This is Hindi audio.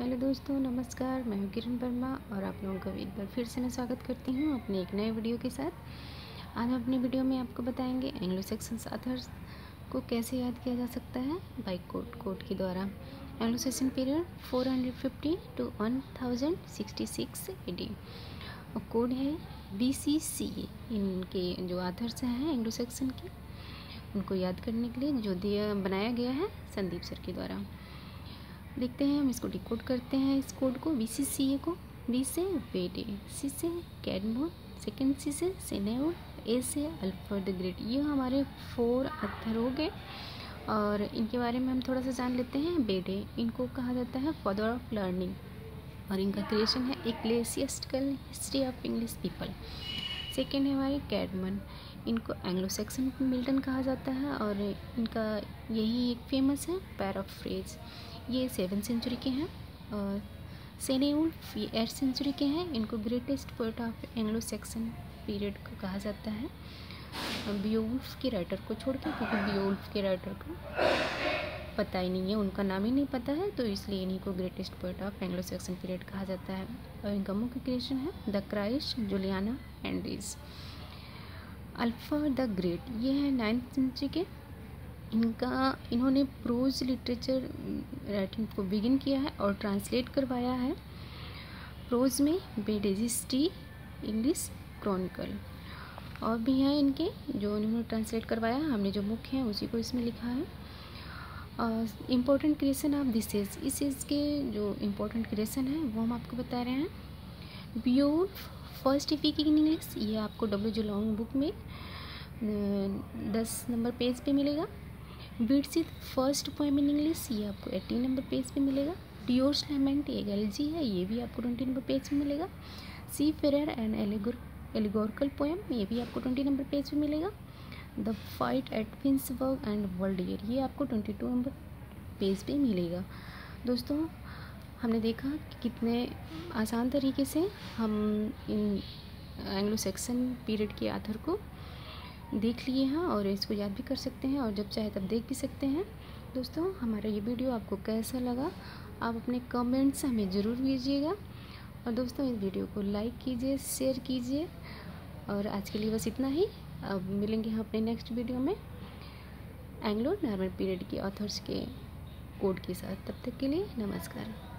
हेलो दोस्तों, नमस्कार। मैं हूँ किरण वर्मा और आप लोगों का एक बार फिर से मैं स्वागत करती हूँ अपने एक नए वीडियो के साथ। आज हम अपनी वीडियो में आपको बताएँगे एंग्लो सेक्शंस अथर्स को कैसे याद किया जा सकता है बाई कोड कोड के द्वारा। Anglo Saxon period 450 to 1066 AD और कोड है बी सी सी इनके जो आथर्स हैं एंग्लो सेक्शन के, उनको याद करने के लिए जो दिया, बनाया गया है संदीप सर के द्वारा। देखते हैं, हम इसको डिकोड करते हैं, इस कोड को बी सी सी ए को बी से बेडे सी से कैडमोन सेकेंड सी से सेनेओ ए से अल्फ़ा द ग्रेट ये हमारे फोर अक्षर हो गए और इनके बारे में हम थोड़ा सा जान लेते हैं। बेडे इनको कहा जाता है फादर ऑफ़ लर्निंग और इनका क्रिएशन है एक ecclesiastical history of English people second है हमारे कैडमन इनको एंग्लो सेक्सन मिल्टन कहा जाता है और इनका यही एक फ़ेमस है पैराफ्रेज ये सेवन सेंचुरी के हैं और सेनेउल्फ ये एट सेंचुरी के हैं, इनको greatest poet of Anglo Saxon period को कहा जाता है। बियोल्फ के राइटर को छोड़ के, क्योंकि बियोल्फ के राइटर को पता ही नहीं है, उनका नाम ही नहीं पता है तो इसलिए इन्हीं को greatest poet of Anglo Saxon period कहा जाता है। और इनका मुख्य क्रिएशन है, द क्राइस्ट, जुलियाना एंड्रीज अल्फ़ा द ग्रेट, ये है नाइन्थ सेंचुरी के। इनका, इन्होंने प्रोज लिटरेचर राइटिंग को बिगिन किया है और ट्रांसलेट करवाया है। प्रोज में बेडेजिस्टी इंग्लिश क्रॉनिकल और भी हैं इनके, जो इन्होंने ट्रांसलेट करवाया हमने जो मुख्य हैं, उसी को इसमें लिखा है। Important creation of this age इस एज के जो इम्पोर्टेंट क्रिएशन है, वो हम आपको बता रहे हैं। ब्यूर फ़र्स्ट इफिक इन इंग्लिश ये आपको डब्ल्यू जो लॉन्ग बुक में दस नंबर पेज पे मिलेगा। Bede's first poem in English ये आपको एटीन नंबर पेज पे मिलेगा। डियोर्स लेमेंट एक एल है, ये भी आपको ट्वेंटी नंबर पेज पे मिलेगा। Seafarer and allegor allegorical poem ये भी आपको ट्वेंटी नंबर पेज पे मिलेगा। The fight at Finnsburg and world year ये आपको ट्वेंटी टू नंबर पेज पे मिलेगा। दोस्तों, हमने देखा कि कितने आसान तरीके से हम इन एंग्लो सेक्सन पीरियड के आथर को देख लिए हैं और इसको याद भी कर सकते हैं और जब चाहे तब देख भी सकते हैं। दोस्तों, हमारा ये वीडियो आपको कैसा लगा, आप अपने कमेंट्स हमें ज़रूर भेजिएगा और दोस्तों, इस वीडियो को लाइक कीजिए, शेयर कीजिए। और आज के लिए बस इतना ही। अब मिलेंगे हम अपने नेक्स्ट वीडियो में एंग्लो नॉर्मल पीरियड के ऑथर्स के कोड के साथ। तब तक के लिए नमस्कार।